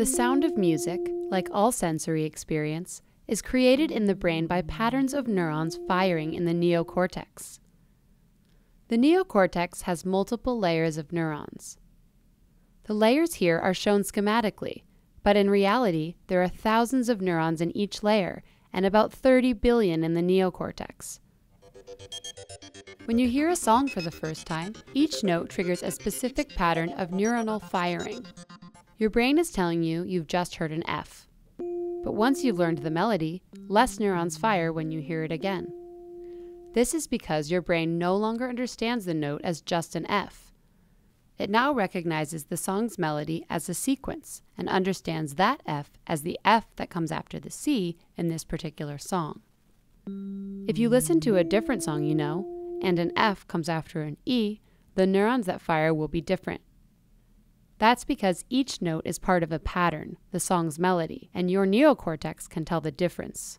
The sound of music, like all sensory experience, is created in the brain by patterns of neurons firing in the neocortex. The neocortex has multiple layers of neurons. The layers here are shown schematically, but in reality, there are thousands of neurons in each layer and about 30 billion in the neocortex. When you hear a song for the first time, each note triggers a specific pattern of neuronal firing. Your brain is telling you you've just heard an F. But once you've learned the melody, less neurons fire when you hear it again. This is because your brain no longer understands the note as just an F. It now recognizes the song's melody as a sequence and understands that F as the F that comes after the C in this particular song. If you listen to a different song you know, and an F comes after an E, the neurons that fire will be different. That's because each note is part of a pattern, the song's melody, and your neocortex can tell the difference.